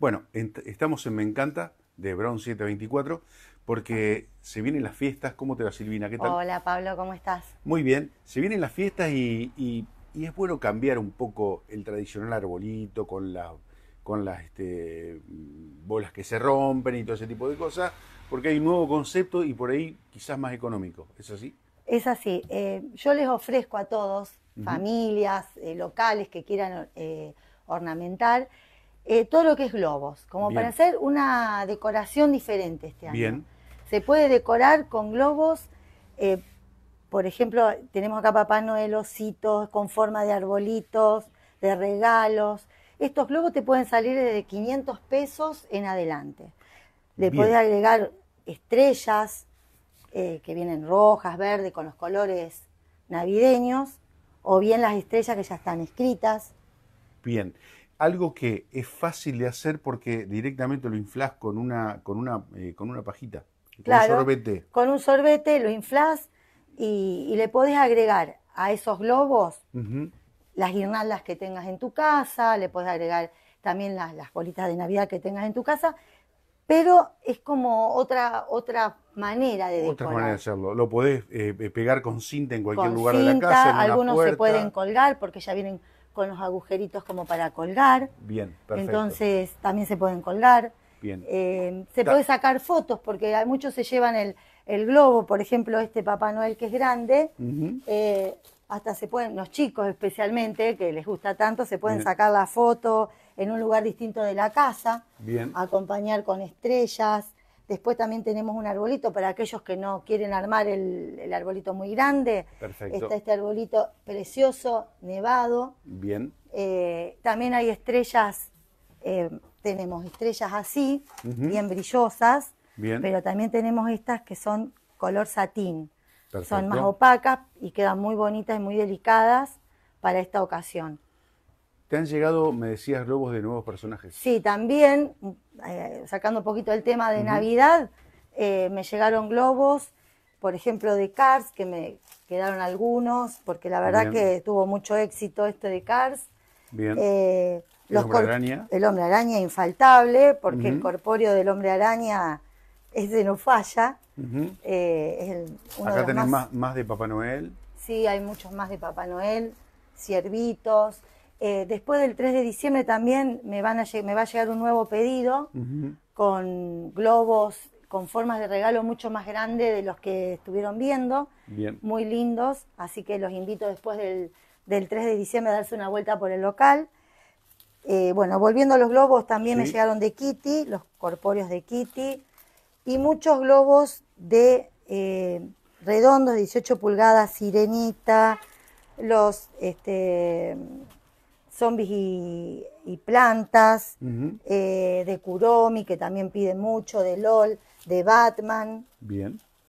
Bueno, estamos en Me Encanta de Brown 724 porque se vienen las fiestas. ¿Cómo te va Silvina? ¿Qué tal? Hola Pablo, ¿cómo estás? Muy bien. Se vienen las fiestas y, y- y es bueno cambiar un poco el tradicional arbolito con, la, con las este, bolas que se rompen y todo ese tipo de cosas, porque hay un nuevo concepto y por ahí quizás más económico. ¿Es así? Es así, eh, yo les ofrezco a todos, familias, eh, locales que quieran eh, ornamentar, eh, todo lo que es globos, como Bien. para hacer una decoración diferente este año. Bien. Se puede decorar con globos, eh, por ejemplo, tenemos acá Papá Noel, ositos con forma de arbolitos, de regalos. Estos globos te pueden salir desde 500 pesos en adelante. Le Bien. podés agregar estrellas eh, que vienen rojas, verdes, con los colores navideños, o bien las estrellas que ya están escritas. Bien. Algo que es fácil de hacer porque directamente lo inflas con una, con una, eh, con una pajita, con un sorbete. Con un sorbete lo inflás y, y le podés agregar a esos globos las guirnaldas que tengas en tu casa, le podés agregar también las, las bolitas de Navidad que tengas en tu casa, pero es como otra, otra manera de decorar. Otra manera de hacerlo. Lo podés eh, eh, pegar con cinta en cualquier Con lugar de la casa, en una algunos se pueden colgar porque ya vienen con los agujeritos como para colgar. Bien, perfecto. Entonces también se pueden colgar. Bien. Eh, se puede sacar fotos porque hay muchos se llevan el, el globo, por ejemplo, este Papá Noel que es grande. Eh, hasta se pueden, los chicos especialmente, que les gusta tanto, se pueden Bien. sacar la foto en un lugar distinto de la casa, Bien. acompañar con estrellas. Después también tenemos un arbolito para aquellos que no quieren armar el, el arbolito muy grande. Perfecto. Está este arbolito precioso, nevado. Bien. Eh, también hay estrellas, eh, tenemos estrellas así, bien brillosas, Bien. pero también tenemos estas que son color satín. Son Perfecto. más opacas y quedan muy bonitas y muy delicadas para esta ocasión. Te han llegado, me decías, globos de nuevos personajes. Sí, también, eh, sacando un poquito el tema de Navidad, eh, me llegaron globos, por ejemplo, de Cars, que me quedaron algunos, porque la verdad Bien. que tuvo mucho éxito este de Cars. Bien. Eh, ¿El hombre araña? El hombre araña infaltable, porque el corpóreo del hombre araña ese no falla. Eh, es el- uno de Acá tenés más- más, más de Papá Noel. Sí, hay muchos más de Papá Noel, ciervitos. Eh, después del 3 de diciembre también me, van a, me va a llegar un nuevo pedido con globos con formas de regalo mucho más grandes de los que estuvieron viendo, Bien. muy lindos, así que los invito después del, del 3 de diciembre a darse una vuelta por el local. Eh, bueno, volviendo a los globos, también me llegaron de Kitty, los corpóreos de Kitty, y muchos globos de eh, redondos, 18 pulgadas, sirenita, los este, zombies y, y plantas, eh, de Kuromi, que también piden mucho, de LOL, de Batman. Bien.